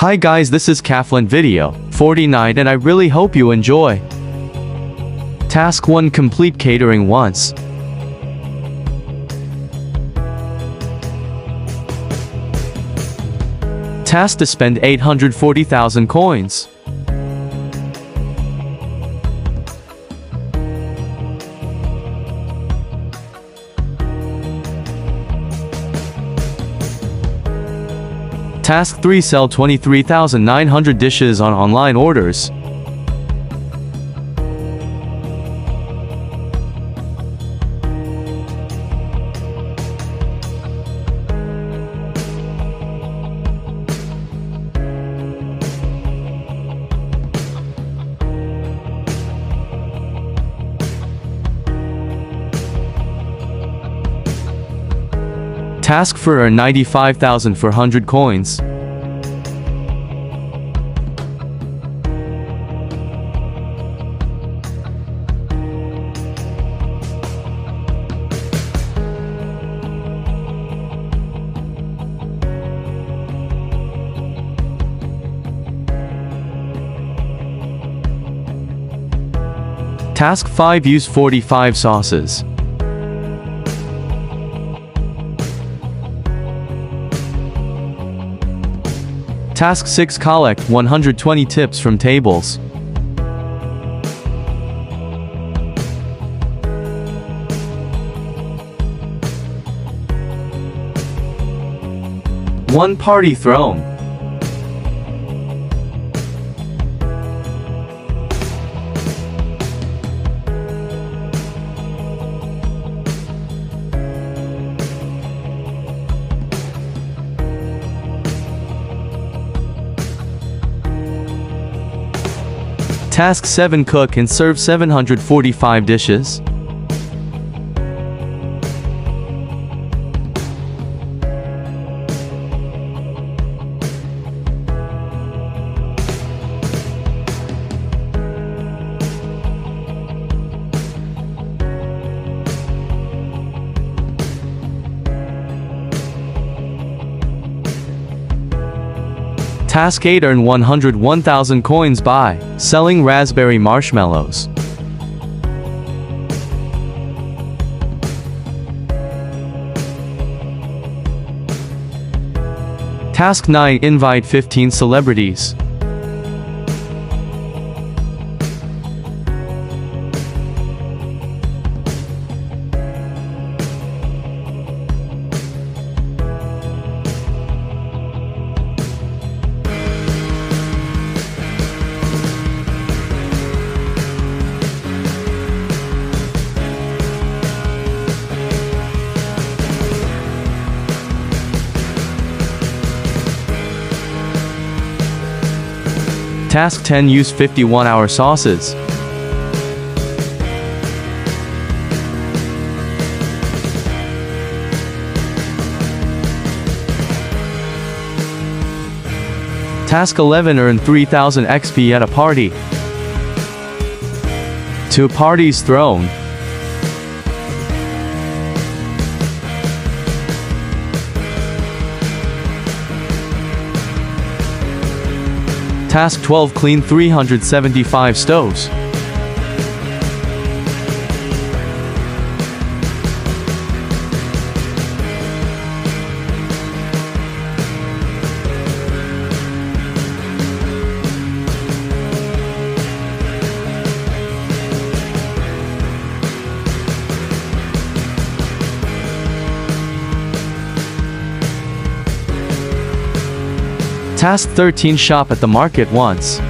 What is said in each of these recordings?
Hi guys this is Cafeland video 49 and I really hope you enjoy. Task 1 Complete catering once. Task to spend 840,000 coins. Task 3 Sell 23,900 dishes on online orders. Task for 95,400 coins. Task 5 Use 45 sauces. Task 6 Collect 120 tips from tables. One party thrown. Task 7 Cook and serve 745 dishes. Task 8 Earn 101,000 coins by selling raspberry marshmallows. Task 9 Invite 15 celebrities. Task 10 Use 51 hour sauces. Task 11 Earn 3000 XP at a party. Two parties thrown. Task 12 Clean 375 stoves. Task 13 Shop at the market once.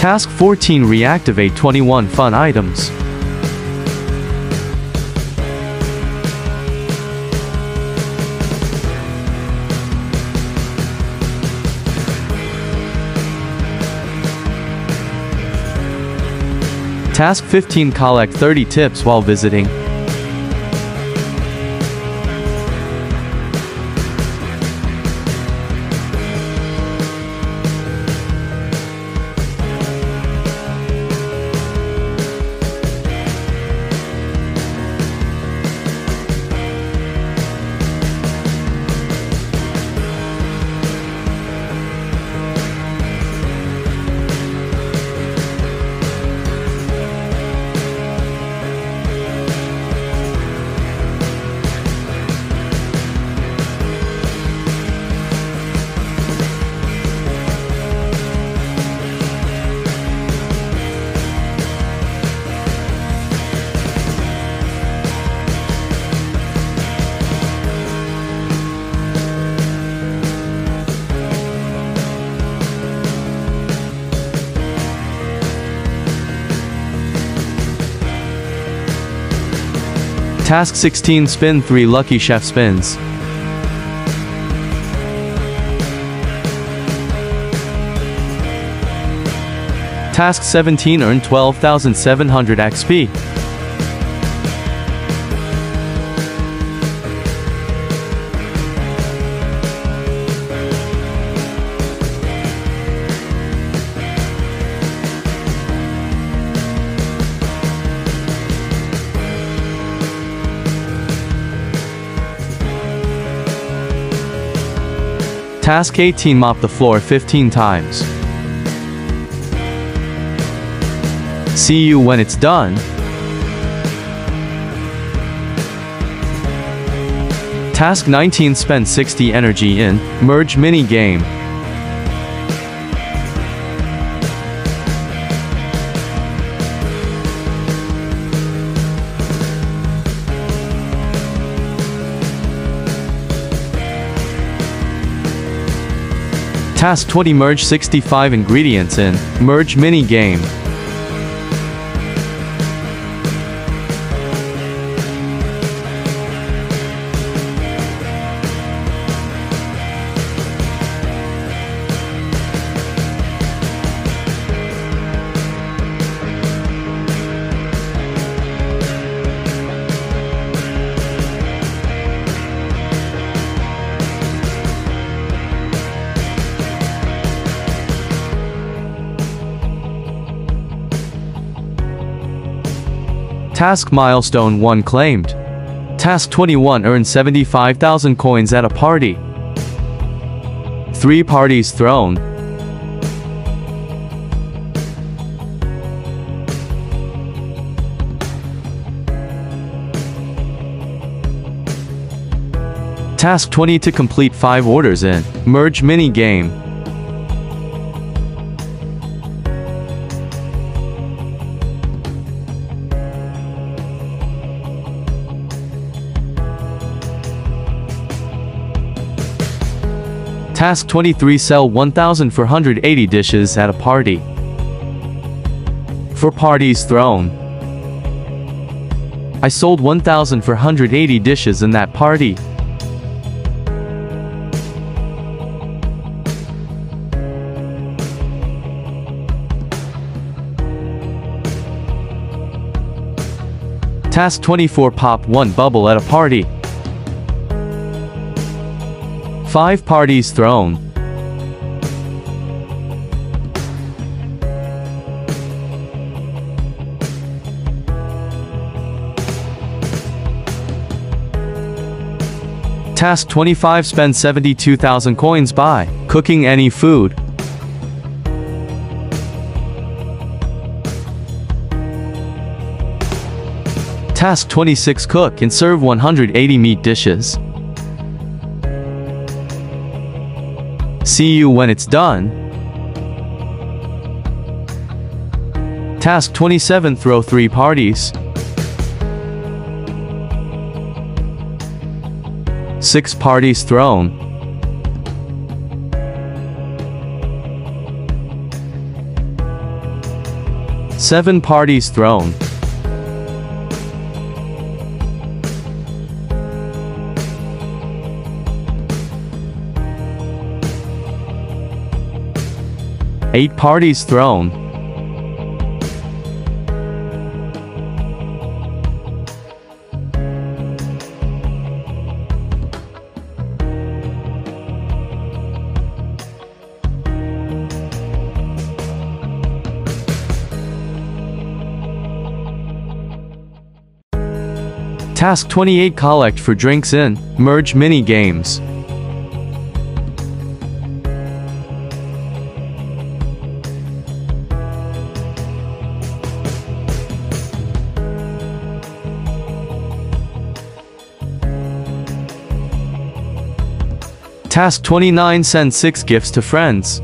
Task 14 Reactivate 21 fun items. Task 15 Collect 30 tips while visiting. Task 16 Spin 3 Lucky Chef Spins. Task 17 Earn 12,700 XP. Task 18 Mop the floor 15 times. See you when it's done. Task 19 Spend 60 energy in Merge mini game. Task 20 Merge 65 ingredients in. Merge mini Task Milestone 1 claimed. Task 21 earned 75,000 coins at a party. 3 parties thrown. Task 20 to complete 5 orders in Merge mini Task 23 Sell 1,480 dishes at a party. For parties thrown. I sold 1,480 dishes in that party. Task 24 Pop 1 bubble at a party. 5 parties thrown. Task 25 Spend 72,000 coins by cooking any food. Task 26 Cook and serve 180 meat dishes. See you when it's done. Task 27 Throw 3 parties. 6 parties thrown. Seven parties thrown. Eight parties thrown. Task 28 Collect for drinks in Merge mini games. Task 29 Send 6 gifts to friends.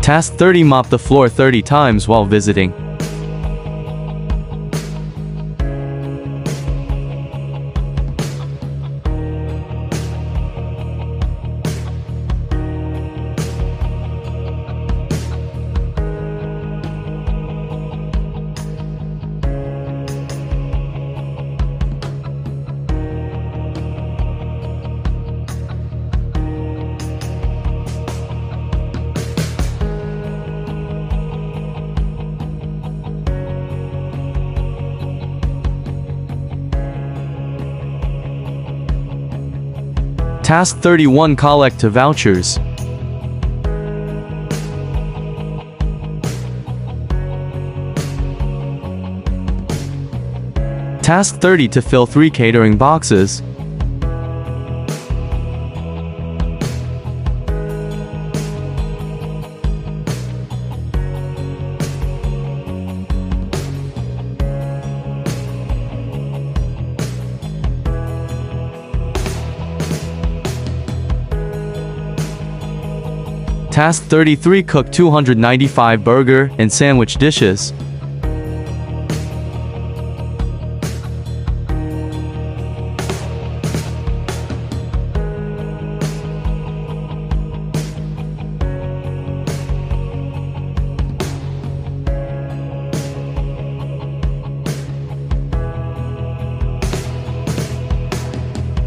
Task 30 Mop the floor 30 times while visiting. Task 31 Collect to vouchers. Task 30 to fill 3 catering boxes. Task 33 Cook 295 burger and sandwich dishes.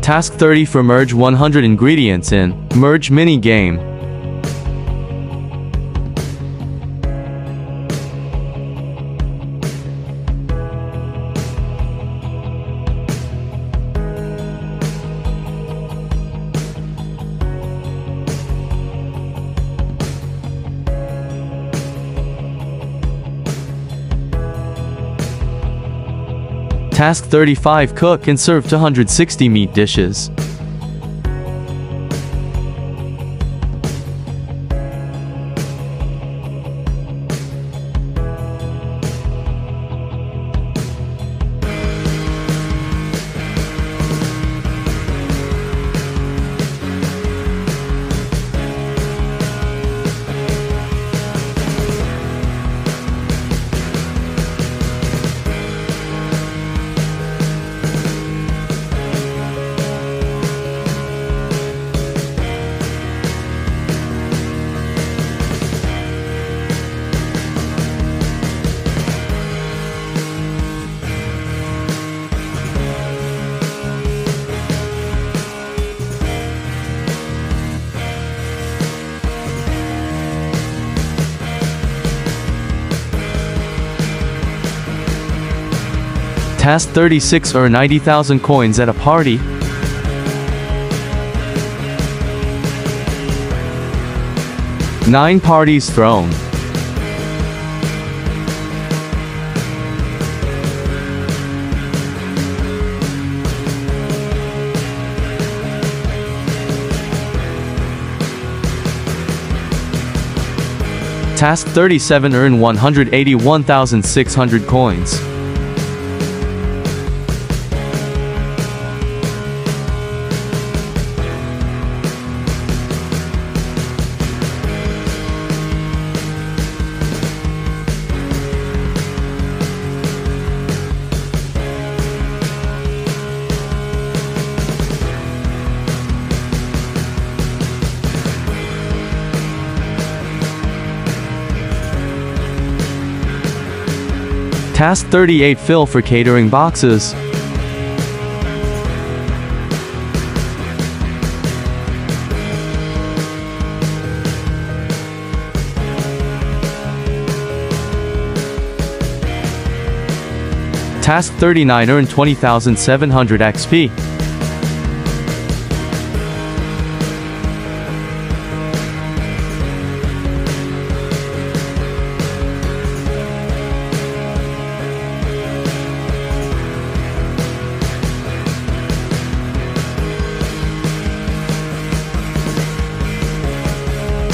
Task 30 for merge 100 ingredients in merge mini game. Task 35 Cook and serve 260 meat dishes. Task 36 earn 90,000 coins at a party. Nine parties thrown. Task 37 earn 181,600 coins. Task 38 Fill for catering boxes. Task 39 earned 20,700 XP.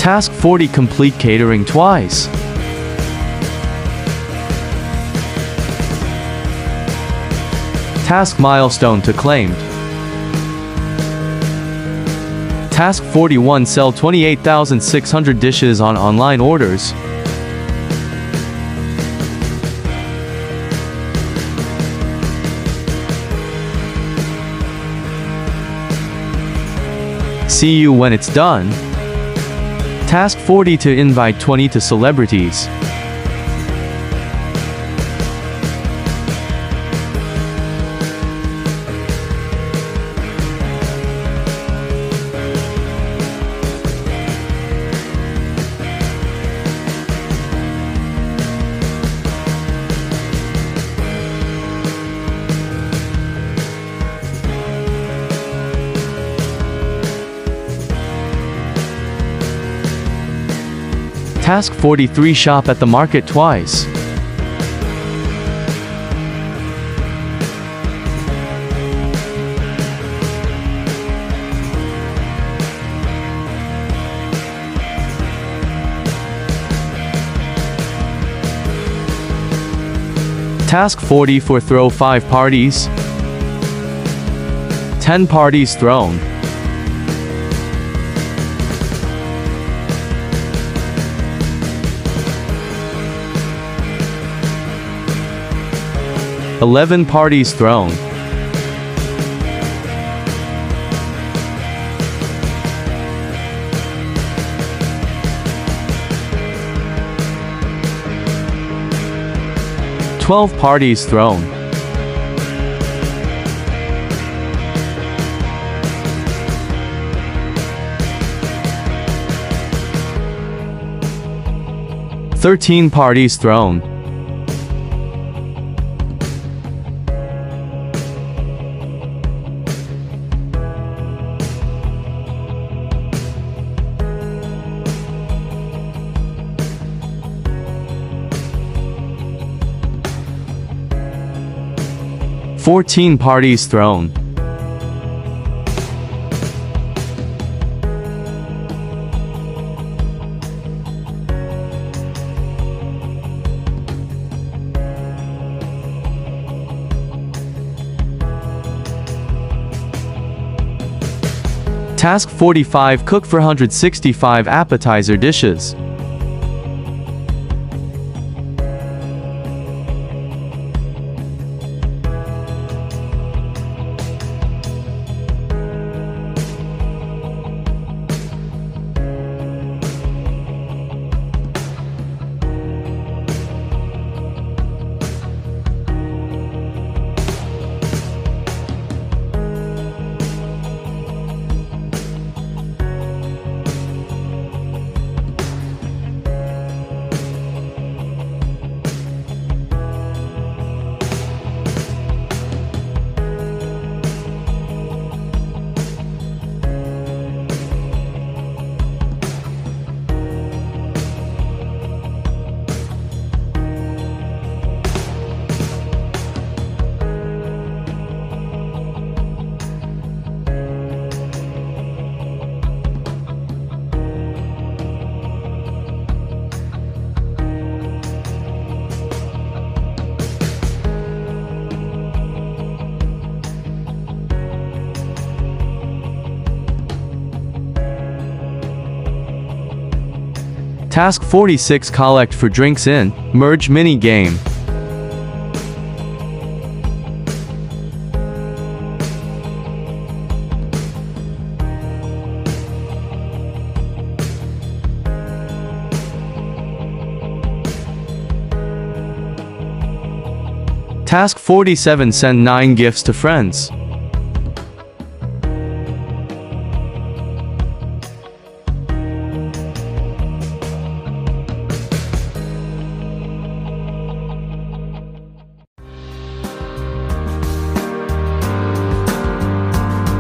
Task 40 Complete catering twice. Task milestone to claimed. Task 41 Sell 28,600 dishes on online orders. See you when it's done. Task 40 to invite 20 to celebrities. Task 43 Shop at the market twice. Task 40 for throw 5 parties. 10 parties thrown. Eleven parties thrown. Twelve parties thrown. Thirteen parties thrown. Fourteen parties thrown. Task 45 Cook for 165 appetizer dishes. Task 46 Collect for drinks in, merge mini game. Task 47 Send 9 gifts to friends.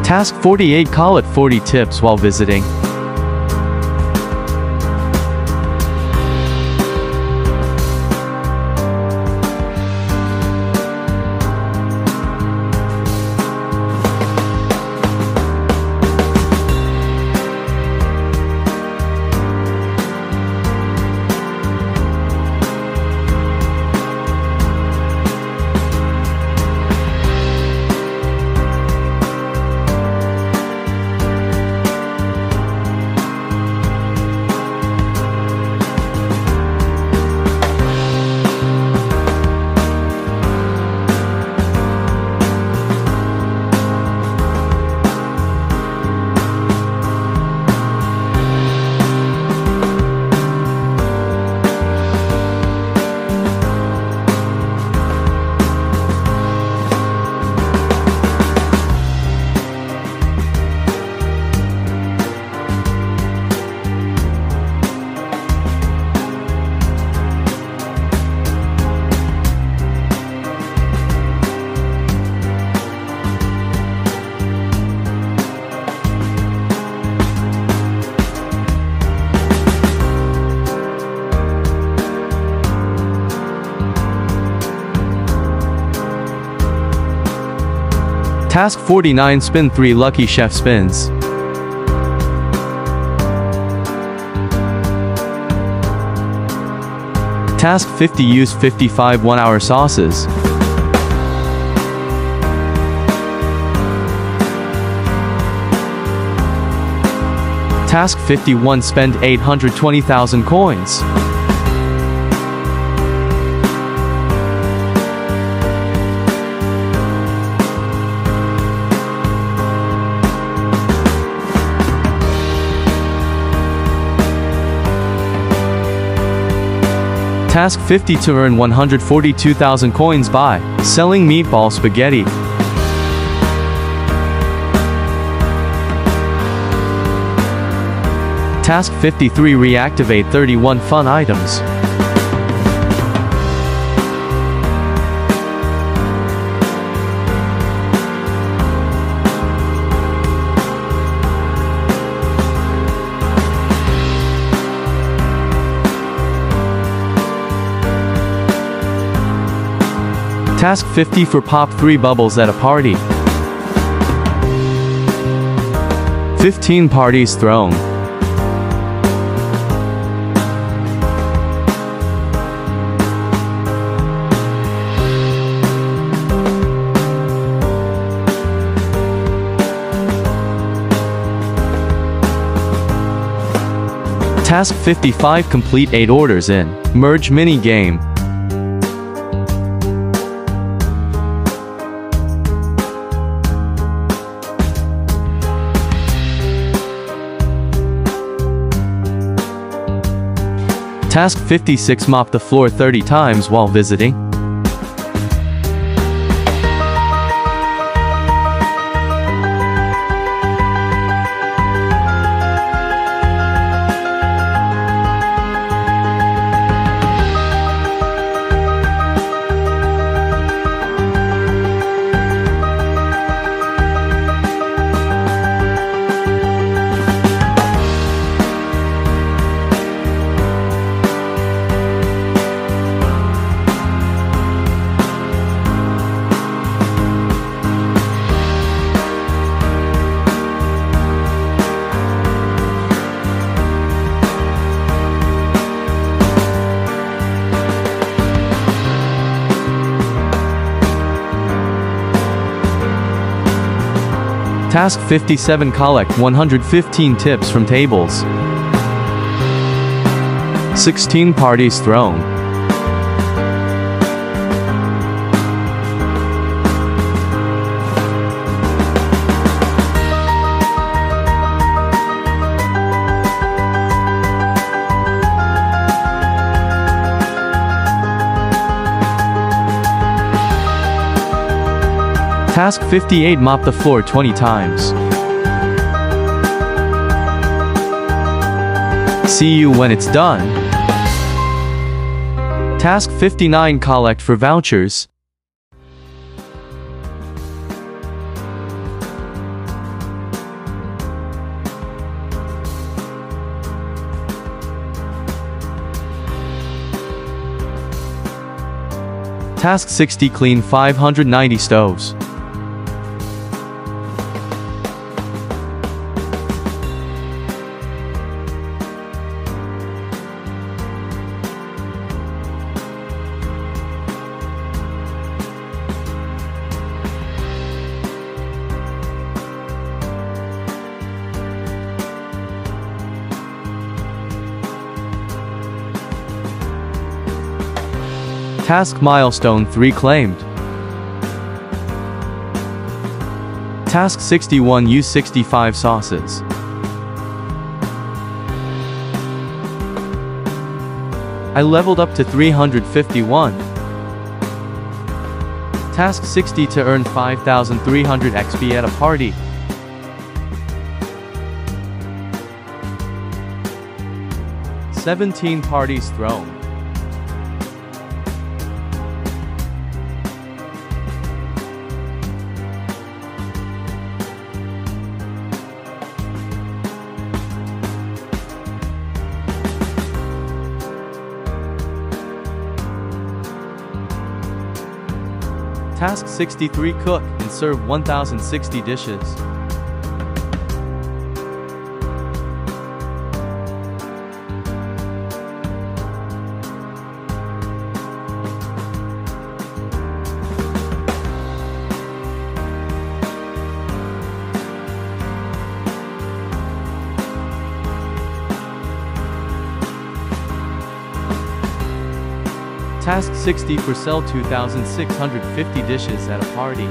Task 48 Call it 40 tips while visiting. Task 49 Spin 3 Lucky Chef Spins. Task 50 Use 55 1-hour sauces. Task 51 Spend 820,000 coins. Task 50 to earn 142,000 coins by selling meatball spaghetti. Task 53 Reactivate 31 fun items. Task 50 for pop 3 bubbles at a party. 15 parties thrown. Task 55 Complete 8 orders in Merge Mini Game. Task 56 Mop the floor 30 times while visiting. Task 57 Collect 115 tips from tables. 16 parties thrown. Task 58 Mop the floor 20 times. See you when it's done. Task 59 Collect for vouchers. Task 60 Clean 590 stoves. Task Milestone 3 claimed. Task 61 Use 65 sauces. I leveled up to 351. Task 60 to earn 5300 XP at a party. Seventeen parties thrown. Task 63 Cook and serve 1060 dishes. Task 60 for sell 2,650 dishes at a party.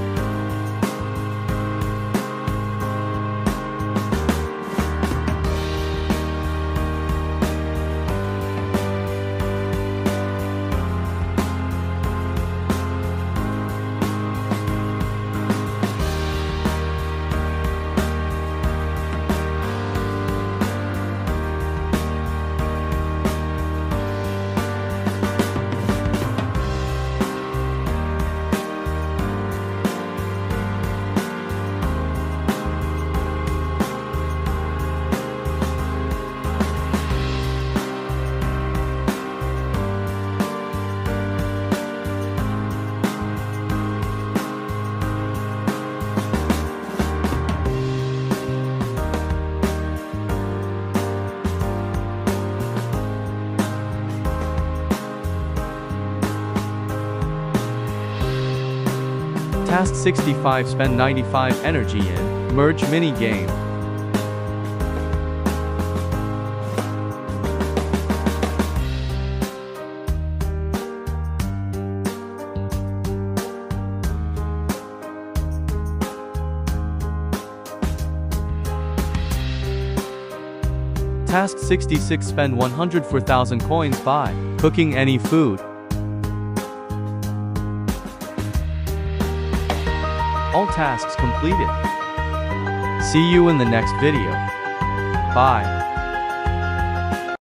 Task 65 Spend 95 energy in Merge mini game. Task 66 Spend 100 for 1000 coins by cooking any food. Tasks completed. See you in the next video. Bye.